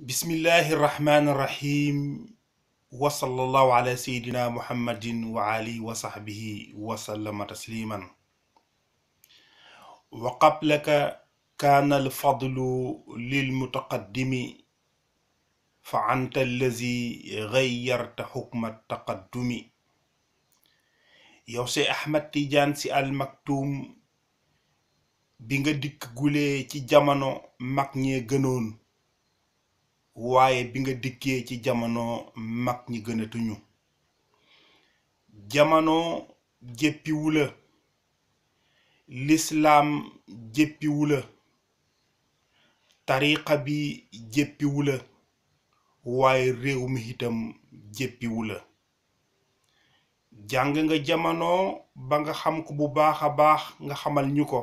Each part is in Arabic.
بسم الله الرحمن الرحيم وصلى الله على سيدنا محمد وعلي وصحبه وسلم تسليما وقبلك كان الفضل للمتقدم فأنت الذي غيرت حكم التقدم يوسي أحمد تيجان سي المكتوم بيغا ديك غولي جامانو ماك جنون waaye bi nga dikkee ci jamono mag ñi gënatuñu. Jamono jéppiwu la. Lislaam jéppiwu la. Tariqa bi jéppiwu la. Waaye réew mi itam jéppiwu la. Jàng nga jamono ba nga xam ko bu baax a baax nga xamal ñu ko.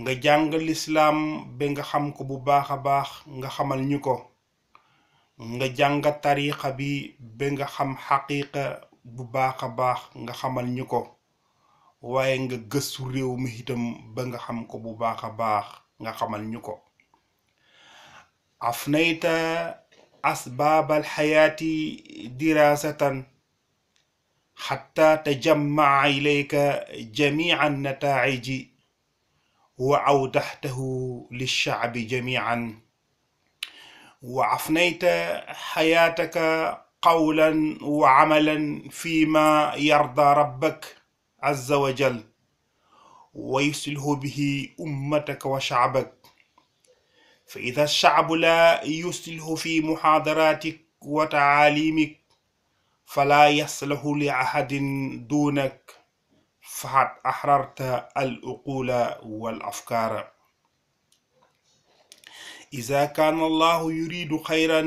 Nga jàng lislaam ba nga xam ko bu baax a baax nga xamal ñu ko nga jàng tariqa bi ba nga xam xaqiqa bu baax a baax nga xamal ñu ko waaye nga gëstu réew mi itam ba nga xam ko bu baax a baax nga xamal ñu ko afnayta asbaabal xayaati dirasatan xatta tajammaa ilayka jamica nataiji وعودحته للشعب جميعا. وعفنيت حياتك قولا وعملا فيما يرضى ربك عز وجل ويصلح به أمتك وشعبك. فإذا الشعب لا يصلح في محاضراتك وتعاليمك فلا يصلح لأحد دونك. فقد أحررت العقول والأفكار. إذا كان الله يريد خيرا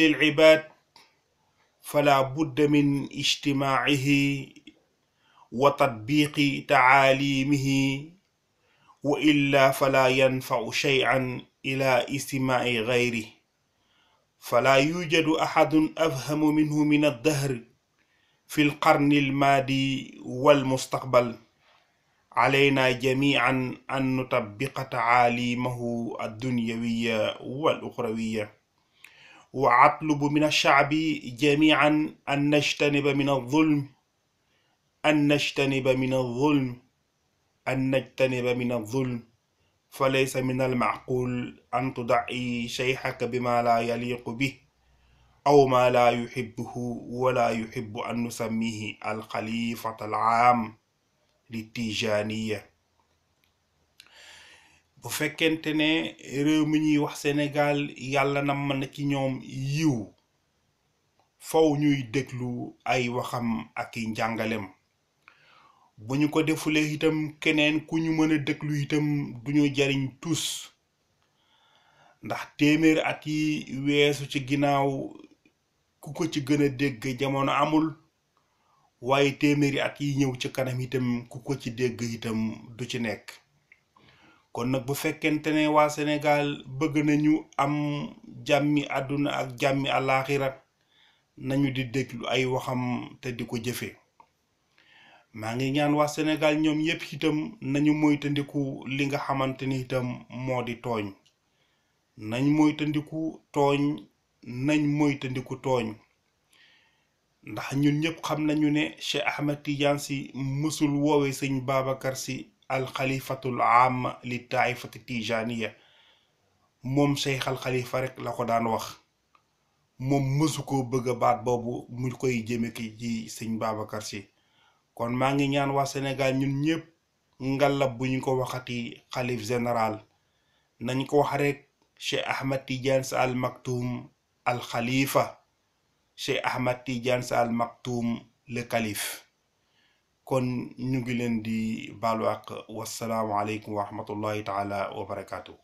للعباد فلا بد من اجتماعه وتطبيق تعاليمه وإلا فلا ينفع شيئا إلى استماع غيره. فلا يوجد أحد أفهم منه من الدهر. Fi lqarni almaadi walmustaqbal علينا جميعا أن نطبق تعاليمه الدنيوية والأخروية. وأطلب من الشعب جميعا أن نجتنب من الظلم أن نجتنب من الظلم أن نجتنب من الظلم. فليس من المعقول أن تدعي شيخك بما لا يليق به. aw ma laa yuhibbuhu wala yuhibbu an nusammihi alxalifata al aam li tijaniya bu fekkente ne réew mi ñuy wax Sénégal yàlla na mën na ci ñoom yiw. Fow ñuy déglu ay waxam ak i njàngalem bu ñu ko defulee itam keneen ku ñu mën a déglu itam duñu jariñ tus. Ndax téeméer at yi weesu ci ginnaaw ku ko ci gën a dégg jamono amul waaye téeméeri at yi ñëw ci kanam itam ku ko ci dégg itam du ci nekk. Kon nag bu fekkente ne waa Sénégal bëgg nañu am jàmmi àdduna ak jàmmi àllaaxira nañu di déglu ay waxam te di ko jëfe. Maa ngi ñaan waa Sénégal ñoom yépp itam nañu moytandiku li nga xamante ni itam moo di tooñ. Nañ moytandiku tooñ nañ moytandiku tooñ. Ndax ñun ñëpp xam nañu ne Cheikh Ahmed Tidiane si mësul woowe sëñ Babacar Sy alxalifatul am li taifati tijaniya. Moom Cheikh al Khalifa rek la ko daan wax. Moom mësu ko bëgg a baat boobu mu koy jëme ki ci sëñ Babacar si kon maa ngi ñaan waa Sénégal ñun ñëpp ngalab bu ñu ko waxati xalif général. Nañ ko wax rek Cheikh Ahmed Tidiane si Al Maktoum الخليفة شيء أحمد تيجان سأل مكتوم لكاليف كن نجلن دي بالوك والسلام عليكم ورحمة الله تعالى وبركاته.